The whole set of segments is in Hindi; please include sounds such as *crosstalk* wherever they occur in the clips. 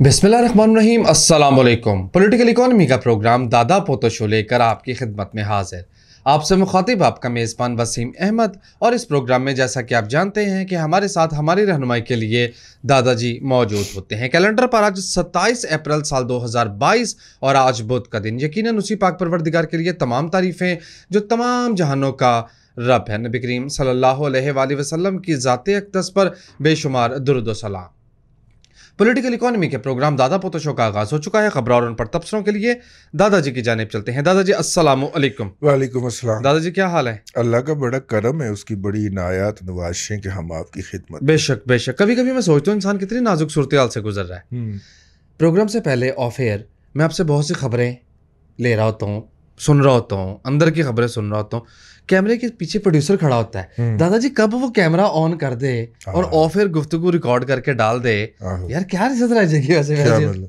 अस्सलाम वालेकुम पॉलिटिकल इकोनॉमी का प्रोग्राम दादा पोतो शो लेकर आपकी खिदमत में हाजिर। आपसे मुखातिब आपका मेज़बान वसीम अहमद और इस प्रोग्राम में जैसा कि आप जानते हैं कि हमारे साथ हमारी रहनुमाई के लिए दादाजी मौजूद होते हैं। कैलेंडर पर आज 27 अप्रैल साल 2022 और आज बुध का दिन। यकीनन उसी पाक परवरदिगार के लिए तमाम तारीफ़ें जो तमाम जहानों का रब है। नबी करीम सल्लल्लाहु अलैहि वसल्लम की ज़ात अकदस पर बेशुमार दुरुद सलाम। पॉलिटिकल इकोनॉमी के प्रोग्राम दादा पोतो शो का आगाज़ हो चुका है। खबर और उन पर तबसरों के लिए दादाजी की जानब चलते हैं। दादाजी अस्सलाम वालेकुम वालेकुम अस्सलाम। दादाजी क्या हाल है? अल्लाह का बड़ा करम है उसकी बड़ी इनायात नवाशें कि हम आपकी खिदमत बेशक बेशक। कभी कभी मैं सोचता हूँ इंसान कितनी नाजुक सूरत से गुजर रहा है। हम्म, प्रोग्राम से पहले ऑफ़ एयर मैं आपसे बहुत सी खबरें ले रहा होता हूँ सुन रहा होता हूँ अंदर की खबरें सुन रहा होता हूँ। कैमरे के पीछे प्रोड्यूसर खड़ा होता है। हम्म, दादाजी कब वो कैमरा ऑन कर दे और। ऑफ़ एयर गुफ्तगू रिकॉर्ड करके डाल दे? यार क्या रिश्त रह जाएगी वैसे? मतलब?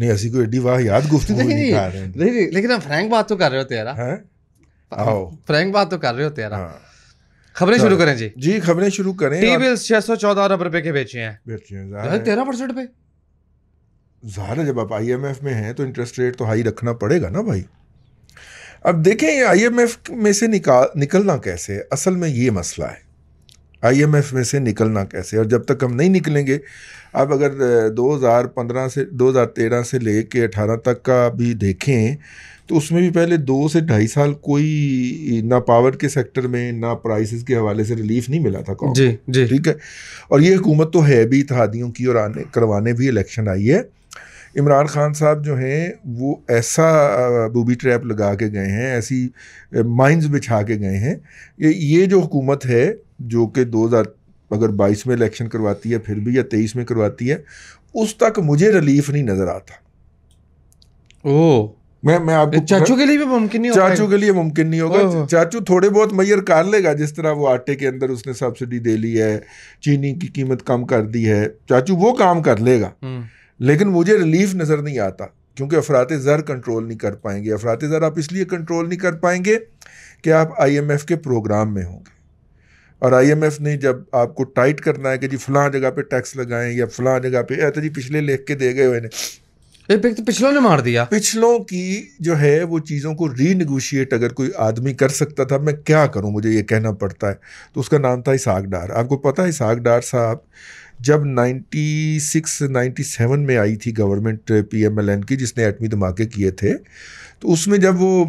नहीं ऐसी कोई एडी वाह याद गुफ्तगू नहीं, नहीं नहीं नहीं, लेकिन हम फ्रैंक बात तो कर रहे होते हैं यार। आओ। फ्रैंक बात तो कर रहे होते हैं यार। हाँ। खबरें शुरू करें जी। जी खबरें शुरू करें। टी बिल्स छह सौ चौदह अरब रुपए के बेचे हैं। बेचे हैं, तेरह परसेंट पे। ज़ाहिर है जब आप आईएमएफ में हैं तो इंटरेस्ट रेट तो हाई रखना पड़ेगा ना भाई? अब देखें ये आईएमएफ में से निकाल निकलना कैसे असल में ये मसला है। आईएमएफ में से निकलना कैसे और जब तक हम नहीं निकलेंगे अब अगर दो हज़ार पंद्रह से दो हज़ार तेरह से ले कर अठारह तक का भी देखें तो उसमें भी पहले दो से ढाई साल कोई ना पावर के सेक्टर में ना प्राइसेस के हवाले से रिलीफ नहीं मिला था कौम को। जी। जी ठीक है? और ये हुकूमत तो है भी इतिहादियों की और आने करवाने भी इलेक्शन आई है। इमरान खान साहब जो हैं वो ऐसा बूबी ट्रैप लगा के गए हैं ऐसी माइंस बिछा के गए हैं। ये ये जो हुकूमत है जो कि 2000 अगर 22 में इलेक्शन करवाती है फिर भी या 23 में करवाती है उस तक मुझे रिलीफ नहीं नज़र आता। ओ मैं मैं आपको चाचू के लिए भी मुमकिन नहीं होगा चाचू के लिए मुमकिन नहीं होगा। चाचू थोड़े बहुत मैयर कर लेगा जिस तरह वो आटे के अंदर उसने सब्सिडी दे ली है चीनी की कीमत कम कर दी है। चाचू वो काम कर लेगा। हम्म, लेकिन मुझे रिलीफ नज़र नहीं आता, क्योंकि अफरात ज़र कंट्रोल नहीं कर पाएँगे। अफरात ज़र आप इसलिए कंट्रोल नहीं कर पाएँगे कि आप आईएमएफ के प्रोग्राम में होंगे। और आईएमएफ ने जब आपको टाइट करना है कि जी फलां जगह पे टैक्स लगाएँ या फलां जगह पे ऐ तो जी पिछले लेख के दे गए हुए ये पिक तो, तो पिछलों ने मार दिया। पिछलों की जो है वो चीज़ों को रीनिगोशिएट अगर कोई आदमी कर सकता था मैं क्या करूँ? मुझे ये कहना पड़ता है। तो उसका नाम था इसाक डार आपको पता है इसाक डार साहब जब 96 97 में आई थी गवर्नमेंट पीएमएलएन की जिसने एटमी धमाके किए थे तो उसमें जब वो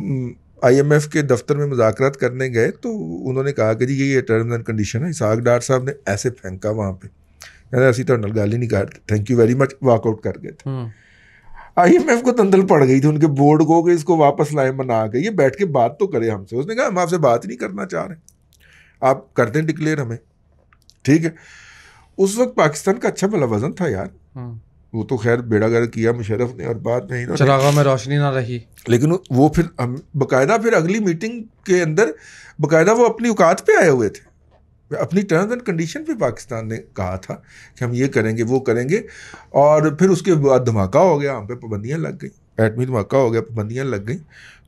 आईएमएफ के दफ्तर में मुजाकर करने गए तो उन्होंने कहा कि जी ये ये टर्म्स एंड कंडीशन है। इसाक डार साहब ने ऐसे फेंका वहाँ पे। कहते असी तो नल ही नहीं कर thank you very much walkout कर गए थे। हम्म। आईएमएफ को तंदल पड़ गई थी उनके बोर्ड को कि इसको वापस लाए मना के। ये बैठ के बात तो करे हमसे। उसने कहा हम आपसे बात ही नहीं करना चाह रहे आप कर दें डिक्लेयर हमें। ठीक है? उस वक्त पाकिस्तान का अच्छा भला वज़न था यार। हम्म। वो तो खैर बेड़ा गर्क किया मुशरफ ने और बाद में इन्होंने चिरागों में रोशनी ना रही। लेकिन वो फिर हम बकायदा फिर अगली मीटिंग के अंदर बकायदा वो अपनी औकात पे आए हुए थे। अपनी टर्म्स एंड कंडीशन पे पाकिस्तान ने कहा था कि हम ये करेंगे वो करेंगे और फिर उसके बाद धमाका हो गया हम पे पाबंदियाँ लग गई। एटमी धमाका हो गया पाबंदियाँ लग गई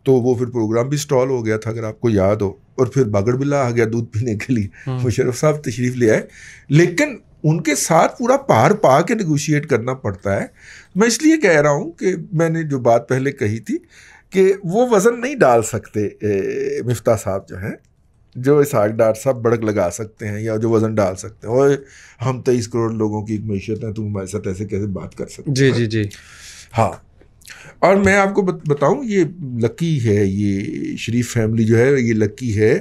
तो वो फिर प्रोग्राम भी स्टॉल हो गया था अगर आपको याद हो और फिर बागड़ बिल्ला आ गया दूध पीने के लिए। हम्म। मुशरफ साहब तशरीफ़ ले आए लेकिन उनके साथ पूरा पार पा के निगोशिएट करना पड़ता है। मैं इसलिए कह रहा हूँ कि मैंने जो बात पहले कही थी कि वो वज़न नहीं डाल सकते मिफ्ता साहब जो हैं जो इसाक डार साहब बड़क लगा सकते हैं या जो वज़न डाल सकते हैं और हम तेईस करोड़ लोगों की एक मीशत है तुम हमारे साथ ऐसे कैसे बात कर सकते जी जी जी। हाँ। और मैं आपको बत, बताऊँ ये लकी है ये शरीफ फैमिली जो है ये लकी है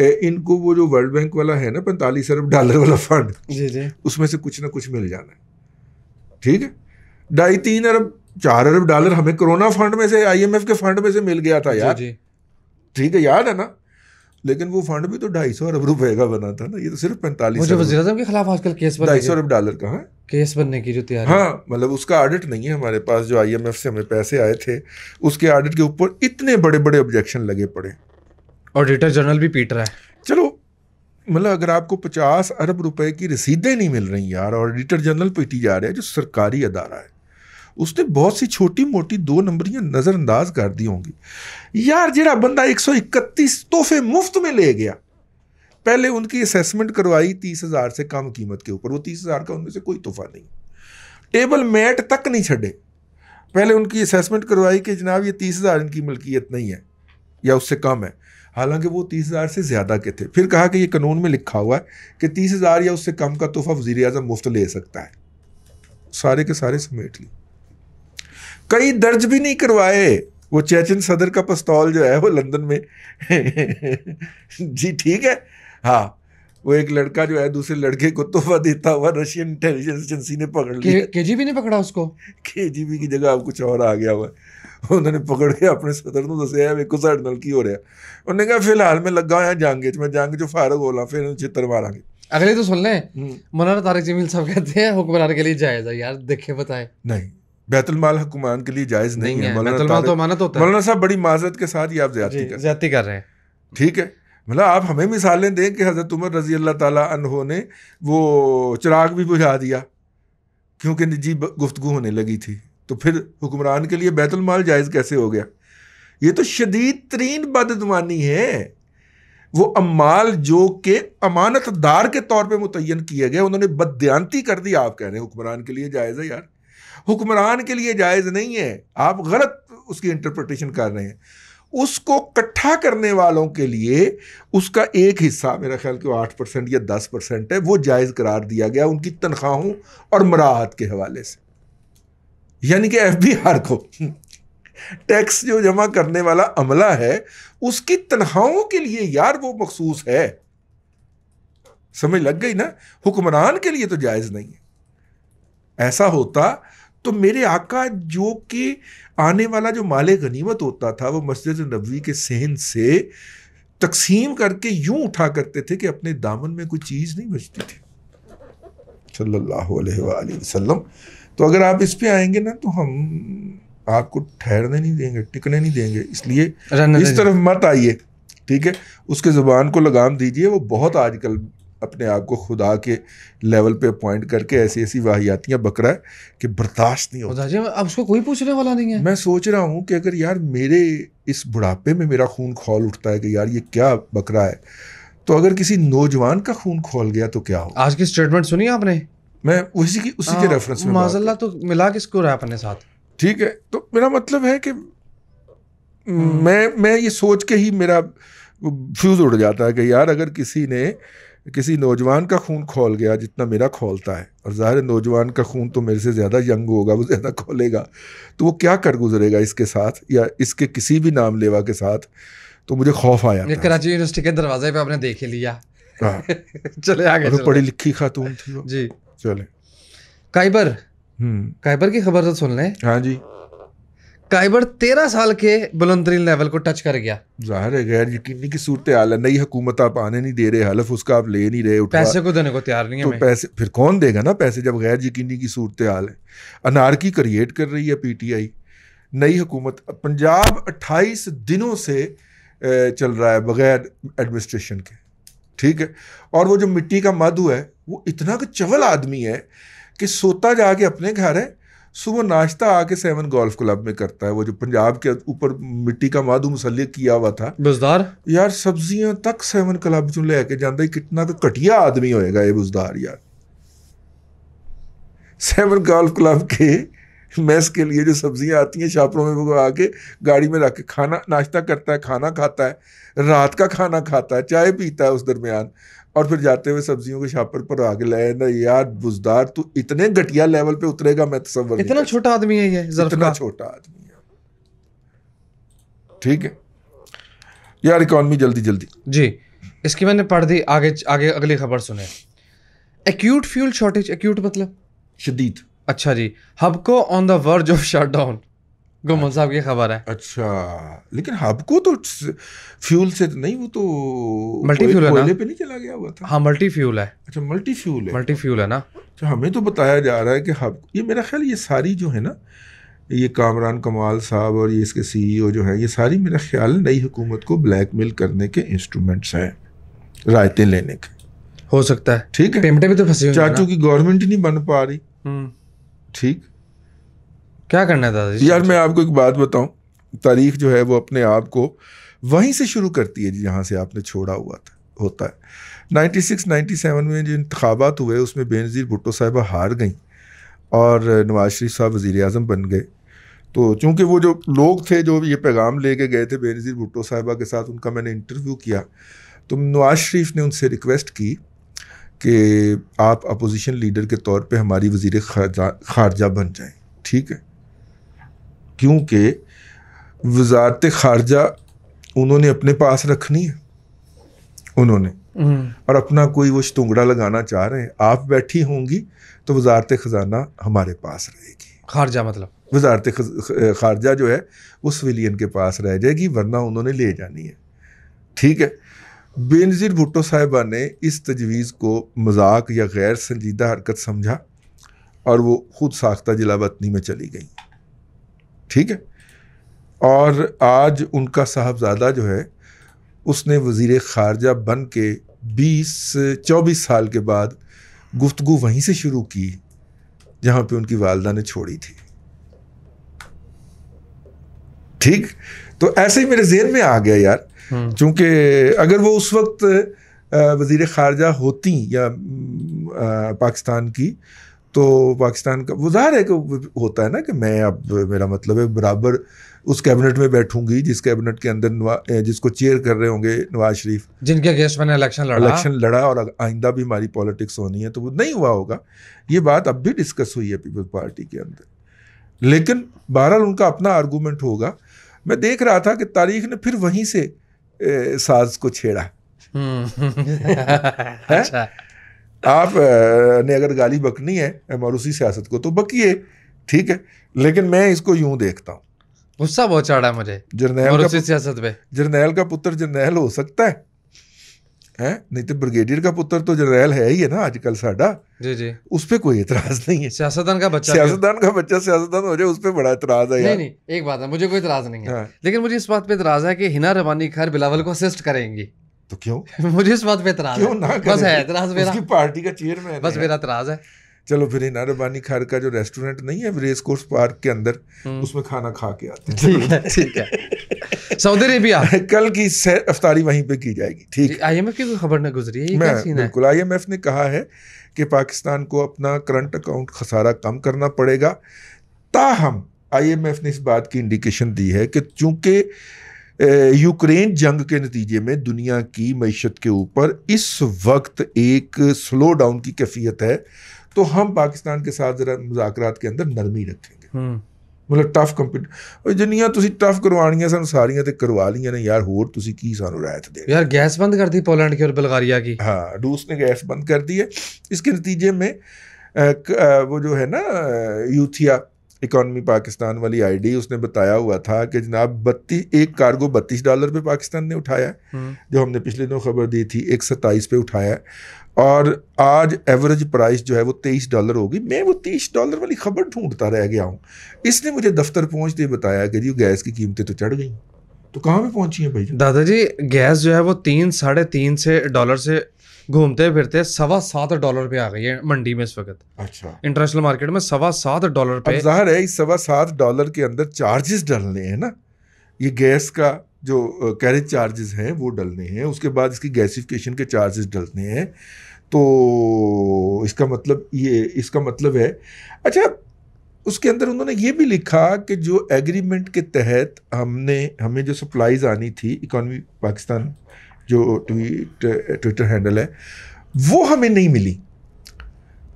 इनको वो जो वर्ल्ड बैंक वाला है ना पैंतालीस अरब डॉलर वाला फंड जी जी। उसमें से कुछ ना कुछ मिल जाना है। ठीक है? ढाई तीन अरब चार अरब डॉलर हमें कोरोना फंड में से आईएमएफ के फंड में से मिल गया था यार। ठीक है याद है ना? लेकिन वो फंड भी तो ढाई सौ अरब रुपए का बना था ना ये तो सिर्फ़ पैंतालीस मुझे के खिलाफ आजकल केस ढाई सौ अरब डॉलर का है? केस बनने की जो तैयारी हाँ मतलब उसका ऑडिट नहीं है हमारे पास जो आईएमएफ से हमें पैसे आए थे उसके ऑडिट के ऊपर इतने बड़े बड़े ऑब्जेक्शन लगे पड़े। ऑडिटर जनरल भी पीट रहा है। चलो मतलब अगर आपको पचास अरब रुपए की रसीदें नहीं मिल रही यार ऑडिटर जनरल पीटी जा रहा है जो सरकारी अदारा है। उसने बहुत सी छोटी मोटी दो नंबरियाँ नज़रअंदाज कर दी होंगी। यार जरा बंदा एक सौ इकतीस तोहफे मुफ़्त में ले गया। पहले उनकी असेसमेंट करवाई तीस हज़ार से कम कीमत के ऊपर, वो तीस हज़ार का उनमें से कोई तोहफा नहीं। टेबल मैट तक नहीं छड़े। पहले उनकी असेसमेंट करवाई कि जनाब, ये तीस हज़ार इनकी मलकियत नहीं है, या उससे कम है। हालाँकि वो तीस हज़ार से ज़्यादा के थे। फिर कहा कि ये कानून में लिखा हुआ है कि तीस हज़ार या उससे कम का तोहफा वजी अजम मुफ़्त ले सकता है। सारे के सारे समेट ली कई दर्ज भी नहीं करवाए वो चेचन सदर का पस्तौल जो है वो लंदन में जी ठीक है हाँ वो एक लड़का जो है दूसरे लड़के को तोहफा देता हुआ रशियन इंटेलिजेंस एजेंसी ने पकड़ लिया के जी भी नहीं पकड़ा उसको के जी बी की जगह अब कुछ और आ गया हुआ उन्होंने पकड़ के अपने सदर ਨੂੰ ਦੱਸਿਆ ਵੇਖੋ ਸਾਡੇ ਨਾਲ ਕੀ ਹੋ ਰਿਹਾ ਉਹਨੇ ਕਿਹਾ ਫਿਲਹਾਲ ਮੈਂ ਲੱਗਾ ਹੋਇਆ ਜੰਗ 'ਚ ਮੈਂ ਜੰਗ 'ਚੋਂ ਫਾਰਗ ਹੋਲਾ ਫਿਰ ਇਹਨੂੰ ਚਿੱਤਰ ਮਾਰਾਂਗੇ अगले तो सुन लें मौलाना तारिक जमील साहब कहते हैं हुक्मरान के लिए जायज़ है यार देखे बताए नहीं बैतुलमाल हुक्मान के लिए जायज़ नहीं, है। बैतुलमाल तो अमानत होता है। मौलाना साहब बड़ी माजरत के साथ ही आप ज्यादती कर रहे हैं। ठीक है। मतलब आप हमें मिसालें दें कि हज़रत उमर रज़ी अल्लाह ताला अनहो ने वो चिराग भी बुझा दिया क्योंकि निजी गुफ्तगु होने लगी थी। तो फिर हुक्मरान के लिए बैतुलमाल जायज़ कैसे हो गया? ये तो शदीद तरीन बददमानी है। वो अम्माल जो के अमानतदार के तौर पे मुतयन किए गए उन्होंने बदयांती कर दी आप कह रहे हैं। हुक्मरान के लिए जायज़ है यार। हुक्मरान के लिए जायज़ नहीं है। आप गलत उसकी इंटरप्रटेशन कर रहे हैं। उसको इकट्ठा करने वालों के लिए उसका एक हिस्सा, मेरा ख्याल कि आठ परसेंट या दस परसेंट है, वो जायज़ करार दिया गया उनकी तनख्वाहों और मराहत के हवाले से। यानी कि एफ़ बी आर को *laughs* टैक्स जो जमा करने वाला अमला है, उसकी तनख्वाहों के लिए यार वो मखसूस है। समझ लग गई ना? हुक्मरान के लिए तो जायज़ नहीं है। ऐसा होता तो मेरे आका जो कि आने वाला जो माले गनीमत होता था वो मस्जिद नबवी के सहन से तकसीम करके यूँ उठा करते थे कि अपने दामन में कोई चीज़ नहीं बचती थी। सल्लल्लाहु अलैहि वसल्लम। तो अगर आप इस पे आएँगे ना तो हम आपको ठहरने नहीं देंगे टिकने नहीं देंगे। इसलिए इस तरफ़ मत आइए ठीक है? उसके ज़ुबान को लगाम दीजिए वो बहुत आजकल अपने आप को खुदा के लेवल पे अपॉइंट करके ऐसी ऐसी वाहियातियाँ बक रहा है कि बर्दाश्त नहीं होता। जी अब उसको कोई पूछने वाला नहीं है। मैं सोच रहा हूँ कि अगर यार मेरे इस बुढ़ापे में मेरा खून खोल उठता है कि यार ये क्या बक रहा है तो अगर किसी नौजवान का खून खोल गया तो क्या हो आज की स्टेटमेंट सुनी आपने? मैं उसी की उसी के रेफरेंस में माजल्ला तो मिला किसको रहा अपने साथ? ठीक है तो मेरा मतलब है कि मैं मैं ये सोच के ही मेरा फ्यूज़ उड़ जाता है कि यार अगर किसी ने किसी नौजवान का खून खोल गया जितना मेरा खोलता है। और ज़ाहिर नौजवान का खून तो मेरे से ज़्यादा यंग होगा वो ज़्यादा खोलेगा। तो वो क्या कर गुजरेगा इसके साथ या इसके किसी भी नाम लेवा के साथ? तो मुझे खौफ आया कराची यूनिवर्सिटी के दरवाजे पे आपने देख लिया। हाँ। *laughs* चले आगे तो पढ़ी लिखी खातून थी जी। चले। काइबर। हम्म। काइबर की खबर तो सुन लें। हाँ जी। काइबर तेरह साल के बुलंदरीन लेवल को टच कर गया। ज़ाहिर है गैर यकीनी की सूरत हाल है। नई हुकूमत आप आने नहीं दे रहे हलफ उसका आप ले नहीं रहे पैसे को देने को तैयार नहीं है तो। पैसे फिर कौन देगा ना पैसे जब गैर यकीनी की सूरत हाल है? अनारकी क्रिएट कर रही है पीटीआई नई हुकूमत पंजाब 28 दिनों से चल रहा है बगैर एडमिनिस्ट्रेशन के। ठीक है? और वो जो मिट्टी का मधु है वो इतना का चवल आदमी है कि सोता जाके अपने घर है सुबह नाश्ता आके सेवन गोल्फ क्लब में करता है वो जो पंजाब के ऊपर मिट्टी का माधु मुसल्लिक किया हुआ था। बुजदार? यार सब्ज़ियाँ तक सेवन क्लब चों लेके जाता ही कितना का घटिया आदमी होएगा ये बुजदार यार। सेवन गोल्फ क्लब के मैस के लिए जो सब्ज़ियाँ आती हैं छापरों में वो आके गाड़ी में रख के खाना नाश्ता करता है खाना खाता है रात का खाना खाता है चाय पीता है उस दरमियान। और फिर जाते हुए सब्जियों के छापर पर आगे लाए ना यार बुजदार तू इतने घटिया लेवल पे उतरेगा मैं तस्वर इतना छोटा आदमी है ये इतना छोटा आदमी है। ठीक है। यार इकोनॉमी जल्दी जल्दी। जी इसकी मैंने पढ़ दी आगे आगे अगली खबर सुने। एक्यूट फ्यूल शॉर्टेज एक्यूट मतलब? शदीद। अच्छा जी Hubco on the verge of shut down गुमन साहब की खबर है। अच्छा लेकिन हबको तो फ्यूल से तो नहीं वो तो Multi fuel है ना? पे नहीं चला गया हुआ था? हाँ मल्टी फ्यूल है। अच्छा मल्टी फ्यूल है। मल्टी फ्यूल है ना? अच्छा हमें तो बताया जा रहा है कि हब ये मेरा ख्याल ये सारी जो है ना ये कामरान कमाल साहब और ये इसके सीईओ जो है ये सारी मेरा ख्याल नई हुकूमत को ब्लैकमेल करने के इंस्ट्रूमेंट्स हैं रायतें लेने के। हो सकता है। ठीक है। पेमेंटें भी तो फंसी चाचू की गवर्नमेंट ही नहीं बन पा रही। हम्म, ठीक। क्या करना है दादाजी? यार, मैं आपको एक बात बताऊँ। तारीख जो है वो अपने आप को वहीं से शुरू करती है जहाँ से आपने छोड़ा हुआ था, होता है। 96 97 में जो इंतबात हुए, उसमें बेनज़ीर भुट्टो साहिबा हार गई और नवाज़ शरीफ साहब वज़ी अजम बन गए। तो चूँकि वो जो लोग थे, जो ये पैगाम लेके गए थे बेनज़ीर भुट्टो साहिबा के साथ, उनका मैंने इंटरव्यू किया तो नवाज़ शरीफ ने उनसे रिक्वेस्ट की कि आप अपोजिशन लीडर के तौर पे हमारी वज़ीर खारजा बन जाएँ, ठीक है? क्योंकि वजारत खारजा उन्होंने अपने पास रखनी है उन्होंने। हम्म। और अपना कोई वो शतुंगड़ा लगाना चाह रहे हैं आप बैठी होंगी तो वजारत ख़जाना हमारे पास रहेगी। खारजा मतलब? वजारत खारजा जो है वो सिविलियन के पास रह जाएगी वरना उन्होंने ले जानी है। ठीक है? बेनज़ीर भुट्टो साहिबा ने इस तजवीज़ को मज़ाक या गैर संजीदा हरकत समझा और वो खुद साख्ता जिला वतनी में चली गई। ठीक है? और आज उनका साहबजादा जो है उसने वज़ी ख़ारजा बन के बीस चौबीस साल के बाद गुफ्तु वहीं से शुरू की जहाँ पे उनकी वालदा ने छोड़ी थी। ठीक? तो ऐसे ही मेरे जेहन में आ गया यार हम्म। चूँकि अगर वो उस वक्त वज़ीर खारजा होती या पाकिस्तान की तो पाकिस्तान का वो ज़ाहिर है कि होता है ना कि मैं अब मेरा मतलब है बराबर उस कैबिनेट में बैठूँगी जिस कैबिनेट के अंदर जिसको चेयर कर रहे होंगे नवाज़ शरीफ। जिनके अगेंस्ट मैंने इलेक्शन लड़ा। इलेक्शन लड़ा और आइंदा भी हमारी पॉलिटिक्स होनी है तो वो नहीं हुआ होगा। ये बात अब भी डिस्कस हुई है पीपल्स पार्टी के अंदर। लेकिन बहरहाल उनका अपना आर्गूमेंट होगा। मैं देख रहा था कि तारीख ने फिर वहीं से ए, साज को छेड़ा। हम्म। *laughs* अच्छा। आप ने अगर गाली बकनी है मरूसी सियासत को तो बकिए ठीक है। लेकिन मैं इसको यूँ देखता हूँ। गुस्सा बहुत चढ़ा है मुझे जर्नैल का सियासत पे। जर्नैल का पुत्र जर्नैल हो सकता है। हैं? नहीं तो ब्रिगेडियर का पुत्र तो जर्नैल है ही है ना आजकल साडा। जी जी। उस पर कोई एतराज़ नहीं है। सियासतदान का बच्चा सियासतदान का बच्चा सियासतदान हो जाए उस पर बड़ा एतराज़ है नहीं नहीं एक बात है मुझे कोई इतराज नहीं है। हाँ, लेकिन मुझे इस बात पे इतराज है कि हिना रवानी खैर बिलावल को असिस्ट करेंगी। तो क्यों? *laughs* मुझे इस बात पे इतराज क्यों ना बस है करें इतराज मेरा। उसकी पार्टी का चेयरमैन बस मेरा इतराज है। चलो फिर हिना रबानी खार का जो रेस्टोरेंट नहीं है रेस कोर्स पार्क के अंदर हम्म। उसमें खाना खा के आते हैं। ठीक है ठीक है। सऊदी अरेबिया *laughs* कल की अफ्तारी वहीं पे की जाएगी ठीक। आईएमएफ की कोई खबर न गुजरी है? ये मैं क्या सीन है? बिल्कुल आईएमएफ ने कहा है कि पाकिस्तान को अपना करंट अकाउंट खसारा कम करना पड़ेगा। ताहम आईएमएफ ने इस बात की इंडिकेशन दी है कि चूँकि यूक्रेन जंग के नतीजे में दुनिया की मीशत के ऊपर इस वक्त एक स्लो डाउन की कैफियत है तो हम पाकिस्तान के साथ ज़रा मुजाकरात के अंदर नरमी रखेंगे हम्म ਮਤਲਬ ਟਫ ਕੰਪੀਟ ਜਿੰਨੀਆਂ ਤੁਸੀਂ ਟਫ ਕਰਵਾਉਣੀਆਂ ਸਾਨੂੰ ਸਾਰੀਆਂ ਤੇ ਕਰਵਾ ਲਈਆਂ ਨੇ ਯਾਰ ਹੋਰ ਤੁਸੀਂ ਕੀ ਸਾਨੂੰ ਰਾਇਤ ਦੇ यार गैस बंद कर दी पोलैंड की और बल्गारिया की हाँ रूस ने गैस बंद कर दी है इसके नतीजे में अ, क- अ, वो जो है ना अ, यूथिया इकॉनमी पाकिस्तान वाली आईडी उसने बताया हुआ था कि जनाब बत्तीस एक कार्गो बत्तीस डॉलर पे पाकिस्तान ने उठाया है हम्म, जो हमने पिछले दिनों खबर दी थी एक सत्ताईस पे उठाया है। और आज एवरेज प्राइस जो है वो तेईस डॉलर होगी। मैं वो तेईस डॉलर वाली खबर ढूंढता रह गया हूँ। इसने मुझे दफ्तर पहुँचते ही बताया कि जी गैस की कीमतें तो चढ़ गई। तो कहाँ पे पहुँची हैं भाई? दादाजी गैस जो है वो तीन साढ़े तीन से डॉलर से घूमते फिरते सवा सात डॉलर पे आ गई है मंडी में इस वक्त। अच्छा। इंटरनेशनल मार्केट में सवा सात डॉलर पे ज़ाहिर है इस सवा सात डॉलर के अंदर चार्जेस डलने हैं ना। ये गैस का जो कैरेज चार्जेस हैं वो डलने हैं। उसके बाद इसकी गैसिफिकेशन के चार्जेस डलने हैं। तो इसका मतलब ये इसका मतलब है अच्छा उसके अंदर उन्होंने ये भी लिखा कि जो एग्रीमेंट के तहत हमने हमें जो सप्लाईज आनी थी इकॉनमी पाकिस्तान जो ट्वीट ट्विटर हैंडल है वो हमें नहीं मिली।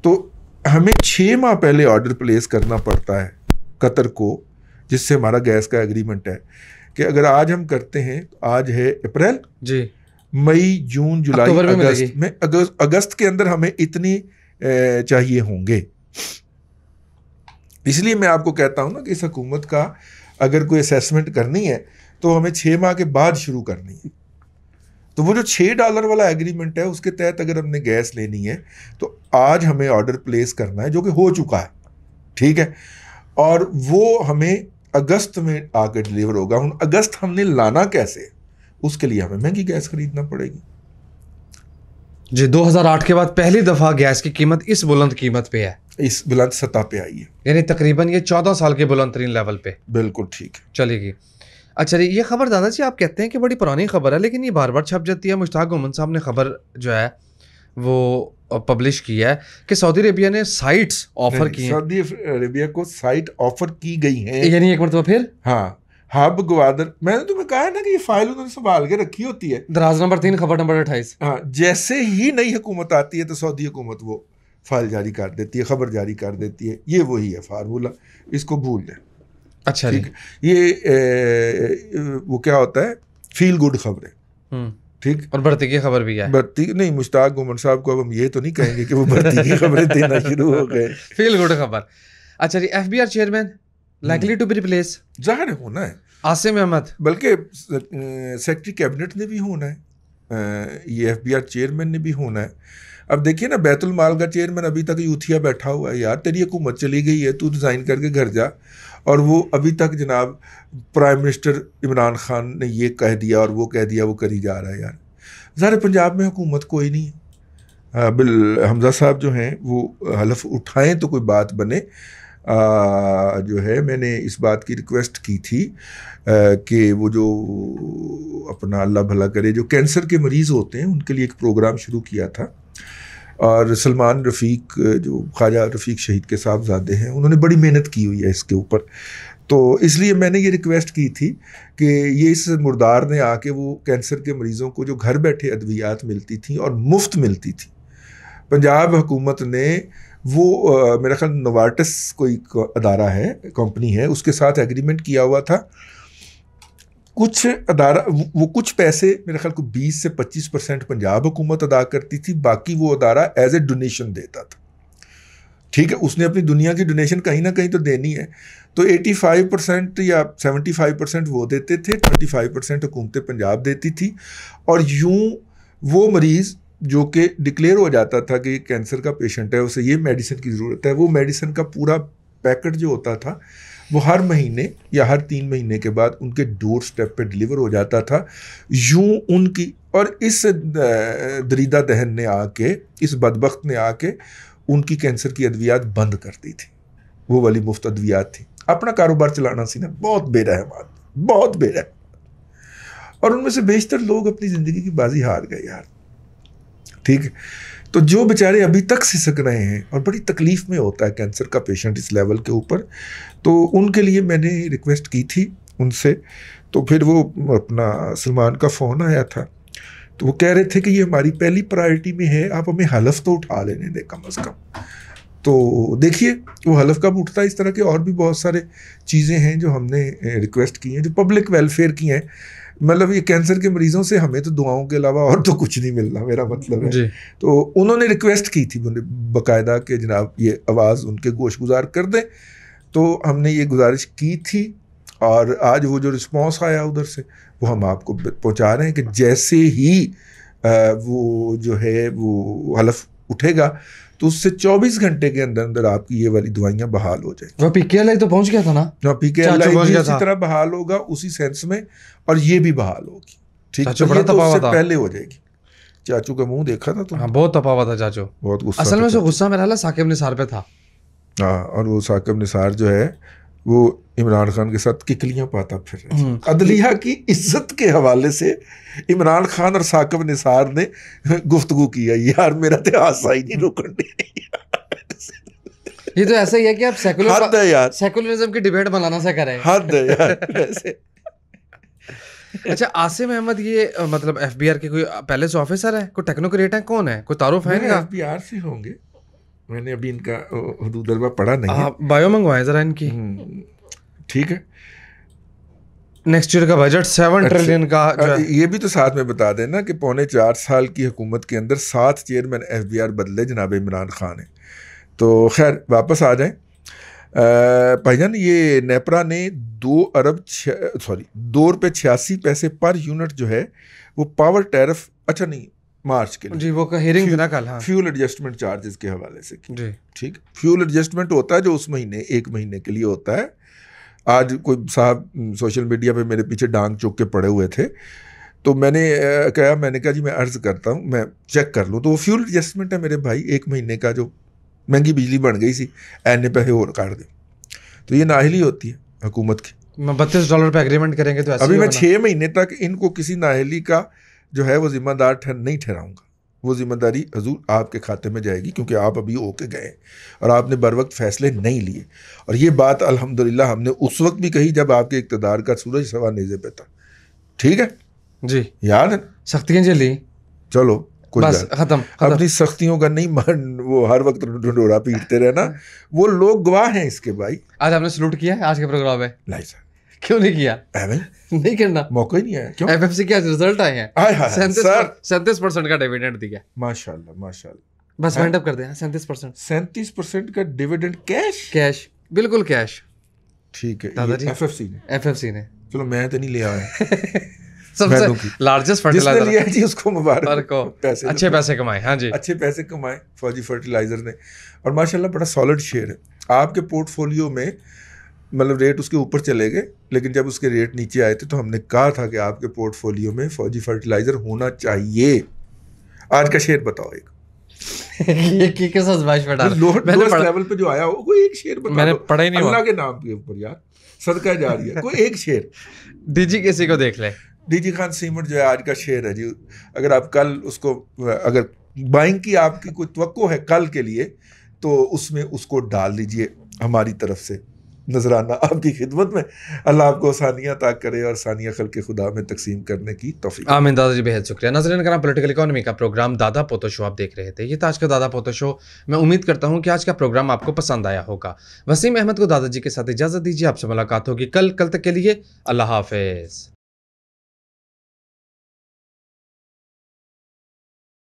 तो हमें छः माह पहले ऑर्डर प्लेस करना पड़ता है कतर को जिससे हमारा गैस का एग्रीमेंट है कि अगर आज हम करते हैं तो आज है अप्रैल। जी। मई जून जुलाई में अगस्त में अगस्त अगस्त के अंदर हमें इतनी चाहिए होंगे। इसलिए मैं आपको कहता हूँ ना कि इस हुकूमत का अगर कोई असेसमेंट करनी है तो हमें छः माह के बाद शुरू करनी है। तो वो जो छः डॉलर वाला एग्रीमेंट है उसके तहत अगर हमने गैस लेनी है तो आज हमें ऑर्डर प्लेस करना है जो कि हो चुका है। ठीक है? और वो हमें अगस्त में आकर डिलीवर होगा। हूँ अगस्त हमने लाना कैसे? उसके लिए हमें महँगी गैस खरीदना पड़ेगी। जी 2008 के बाद पहली दफ़ा गैस की कीमत इस बुलंद कीमत पे है। इस बुलंद सतह पे आई है। यानी तकरीबन ये 14 साल के बुलंद तरीन लेवल पे। बिल्कुल ठीक है। चलेगी। अच्छा जी ये खबर दादाजी आप कहते हैं कि बड़ी पुरानी खबर है लेकिन ये बार बार छप जाती है। मुश्ताक मोहम्मद साहब ने खबर जो है वो पब्लिश किया है कि सऊदी अरेबिया ने साइट्स ऑफ़र की हैं। सऊदी अरेबिया को साइट ऑफ़र की गई है। यानी एक मरतबा फिर? हाँ हब ग्वादर मैंने तुम्हें कहा है ना कि ये फ़ाइल उन्होंने संभाल के रखी होती है। दराज नंबर तीन खबर नंबर अट्ठाईस। हाँ जैसे ही नई हुकूमत आती है तो सऊदी हुकूमत वो फ़ाइल जारी कर देती है खबर जारी कर देती है। ये वही है फार्मूला इसको भूल जाए। अच्छा ठीक ये ए, वो क्या होता है? फील गुड खबरें। हम्म, ठीक? और बढ़ती की खबर भी है? भर्ती नहीं मुश्ताक उमर साहब को अब हम ये तो नहीं कहेंगे कि वो भर्ती की खबरें देना शुरू हो गए। *laughs* फील गुड खबर। अच्छा जी FBR chairman likely to be replace ज़ाहिर है होना है। आसिम अहमद। बल्कि सेक्रेटरी कैबिनेट ने भी होना है। ये एफबीआर चेयरमैन ने भी होना है। अब देखिए ना बैतुल माल का चेयरमैन अभी तक यूथिया बैठा हुआ है। यार तेरी हुकूमत चली गई है तू रिज़ाइन करके घर जा। और वो अभी तक जनाब प्राइम मिनिस्टर इमरान खान ने ये कह दिया और वो कह दिया वो करी जा रहा है यार। ज़ाहिर पंजाब में हुकूमत कोई नहीं है। बिल हमजा साहब जो हैं वो हलफ उठाएँ तो कोई बात बने। अ, जो है मैंने इस बात की रिक्वेस्ट की थी कि वो जो अपना अल्लाह भला करे जो कैंसर के मरीज़ होते हैं उनके लिए एक प्रोग्राम शुरू किया था। और सलमान रफ़ीक, जो ख्वाजा रफ़ीक शहीद के साहबजादे हैं, उन्होंने बड़ी मेहनत की हुई है इसके ऊपर। तो इसलिए मैंने ये रिक्वेस्ट की थी कि ये इस मुर्दार ने आके वो कैंसर के मरीज़ों को जो घर बैठे अद्वियात मिलती थी और मुफ़्त मिलती थी। पंजाब हुकूमत ने वो मेरा ख्याल नोवार्टस कोई अदारा है, कंपनी है, उसके साथ एग्रीमेंट किया हुआ था। कुछ अदारा, वो कुछ पैसे मेरे ख्याल को 20 से 25 परसेंट पंजाब हुकूमत अदा करती थी, बाकी वो अदारा एज ए डोनेशन देता था। ठीक है, उसने अपनी दुनिया की डोनेशन कहीं ना कहीं तो देनी है। तो 85 परसेंट या 75 परसेंट वो देते थे 25 परसेंट हुकूमत पंजाब देती थी। और यूँ वो मरीज़ जो कि डिक्लेयर हो जाता था कि कैंसर का पेशेंट है, उसे ये मेडिसिन की ज़रूरत है, वो मेडिसिन का पूरा पैकेट जो होता था वो हर महीने या हर तीन महीने के बाद उनके डोर स्टेप पे डिलीवर हो जाता था। यूँ उनकी और इस दरीदा दहन ने आके, इस बदबख्त ने आके उनकी कैंसर की अद्वियात बंद कर दी थी। वो वाली मुफ़्त अद्वियात थी। अपना कारोबार चलाना सी ना बहुत बेरहम आदमी बहुत बेरहम। और उनमें से बेशतर लोग अपनी ज़िंदगी की बाजी हार गए यार। ठीक है? तो जो बेचारे अभी तक सिसक रहे हैं, और बड़ी तकलीफ़ में होता है कैंसर का पेशेंट इस लेवल के ऊपर तो उनके लिए मैंने रिक्वेस्ट की थी उनसे। तो फिर वो अपना सलमान का फ़ोन आया था तो वो कह रहे थे कि ये हमारी पहली प्रायोरिटी में है, आप हमें हलफ तो उठा लेने दें कम अज़ कम। तो देखिए, वो हलफ कब उठता है, इस तरह के और भी बहुत सारे चीज़ें हैं जो हमने रिक्वेस्ट की हैं, जो पब्लिक वेलफेयर की हैं। मतलब ये कैंसर के मरीजों से हमें तो दुआओं के अलावा और तो कुछ नहीं मिलना मेरा मतलब है। तो उन्होंने रिक्वेस्ट की थी मुझे बाकायदा कि जनाब ये आवाज़ उनके गोश गुजार कर दें। तो हमने ये गुजारिश की थी और आज वो जो रिस्पॉन्स आया उधर से वो हम आपको पहुँचा रहे हैं कि जैसे ही वो जो है वो हलफ उठेगा तो उससे 24 घंटे के अंदर अंदर आपकी ये वाली दवाइयाँ बहाल हो जाएगी। वह पीके तो पहुँच गया था ना? जो पी के चाचू पहुँच गया इसी तरह बहाल होगा उसी सेंस में और ये भी बहाल होगी। ठीक है तो तो। पहले हो जाएगी। चाचू का मुँह देखा था तो हाँ बहुत तपावा था चाचू। बहुत गुस्सा असल में जो। गुस्सा मेरा साकिब निसार पे था। हाँ और वो साकिब निसार जो है वो इमरान खान के साथ किकलियाँ पाता फिर रहा हम्म। अदलिया की इज़्ज़त के हवाले से इमरान खान और साकब निसार ने गुफ्तगू किया यार मेरा तो हादसा ही नहीं रुकने ये तो ऐसा ही है कि आप हद सेकुलर है यार। सेकुलरिज्म की डिबेट बनाना से करें। हद है यार वैसे। अच्छा आसिम अहमद ये मतलब एफबीआर के कोई पहले से ऑफिसर है? कोई टेक्नोक्रेट है? कौन है? कोई तारुफ है एफबीआर से होंगे। मैंने अभी इनका हदूद अरबा पढ़ा नहीं आप बायो मंगवाएँ जरा इनकी। हम्म, ठीक है। नेक्स्ट ईयर का बजट सेवन ट्रिलियन का। ये भी तो साथ में बता देना कि पौने चार साल की हुकूमत के अंदर सात चेयरमैन एफ़ बी आर बदले जनाब इमरान खान है। तो खैर वापस आ जाएँ। भाईजान ये नेपरा ने दो अरब सॉरी दो रुपये छियासी पैसे पर यूनिट जो है वो पावर टैरफ अच्छा नहीं मार्च के लिए जी वो हियरिंग थी ना कल हाँ। फ्यूल एडजस्टमेंट चार्जेस के हवाले से की। जी। ठीक? फ्यूल एडजस्टमेंट होता है जो उस महीने एक महीने के लिए होता है। आज कोई साहब सोशल मीडिया पे मेरे पीछे डांग चुक के पड़े हुए थे। तो मैंने कहा मैंने कहा जी मैं अर्ज़ करता हूँ मैं चेक कर लूँ। तो वो फ्यूल एडजस्टमेंट है मेरे भाई एक महीने का जो महँगी बिजली बन गई सी एने पैसे और काट दे। तो ये नाहली होती है हुकूमत की। बत्तीस डॉलर पे एग्रीमेंट करेंगे तो अभी मैं छः महीने तक इनको किसी नाहली का जो है वो जिम्मेदार ठहर नहीं ठहराऊँगा। वो ज़िम्मेदारी हजूर आपके खाते में जाएगी क्योंकि आप अभी होके गए और आपने बर वक्त फैसले नहीं लिए। और ये बात अल्हम्दुलिल्लाह हमने उस वक्त भी कही जब आपके इकतदार का सूरज सवा नेजे पे था। ठीक है? जी। याद है? सख्तियाँ झेली चलो कोई बस खत्म अपनी सख्तियों का नहीं मन वो हर वक्त ढंडोरा पीटते रहना। वो लोग गवाह हैं इसके भाई। आज आपने सलूट किया है? आज के प्रोग्राम में? लाई साहब क्यों नहीं किया? नहीं करना। मौका ही नहीं आया। क्यों? एफएफसी के रिज़ल्ट आए हैं। सैंतीस परसेंट का डिविडेंड दिया। माशाल्लाह माशाल्लाह। बस हाँ? वाइंड अप कर दें सैंतीस परसेंट। सैंतीस परसेंट का डिविडेंड कैश कैश बिल्कुल कैश ठीक है दादाजी। एफ़ एफ़ सी ने। एफएफसी ने। चलो मैं तो नहीं ले आया। *laughs* सबसे लार्जेस्ट फर्टिलाइज़र लिया जी उसको मुबारक। पैसे अच्छे पैसे कमाए हाँ जी। अच्छे पैसे कमाए फौजी फर्टिलाइज़र ने। और माशाल्लाह बड़ा सॉलिड शेयर है। आपके पोर्टफोलियो में मतलब रेट उसके ऊपर चले गए लेकिन जब उसके रेट नीचे आए थे तो हमने कहा था कि आपके पोर्टफोलियो में फौजी फर्टिलाइज़र होना चाहिए। आज का शेयर बताओ एक। ये किस आजमाइश में डाल लोअर लेवल पे जो आया हो कोई एक शेयर बता मैंने पढ़ा ही नहीं अल्लाह के नाम के ऊपर यार। सदका जा रही है। कोई एक शेयर *laughs* डीजी किसी को देख ले। डीजी खान सीमेंट जो है आज का शेयर है जी। अगर आप कल उसको अगर बाइंग की आपकी कोई त्वक्को है कल के लिए तो उसमें उसको डाल दीजिए हमारी तरफ़ से। नजराना आपकी खिदमत में। अल्लाह आपको आसानियाँ ताक करे और सानिया खल के खुदा में तकसीम करने की तोफ़ी आमीन, दादाजी, बेहद शुक्रिया। नज़र करा पोलिटिकल इकानमी का प्रोग्राम दादा पोतो शो आप देख रहे थे। ये था आज का दादा पोतो शो। मैं उम्मीद करता हूँ कि आज का प्रोग्राम आपको पसंद आया होगा। वसीम अहमद को दादाजी के साथ इजाज़त दीजिए। आपसे मुलाकात होगी कल। कल तक के लिए अल्लाह हाफिज।